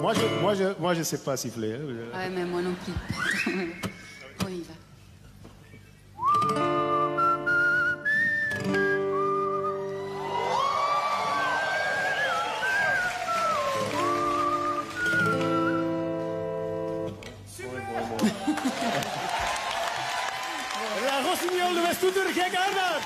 Moi, je, moi, je, moi, je sais pas siffler. hein. Ouais, mais moi non plus. On y va. La rossignol de Westouter, gek Arnold!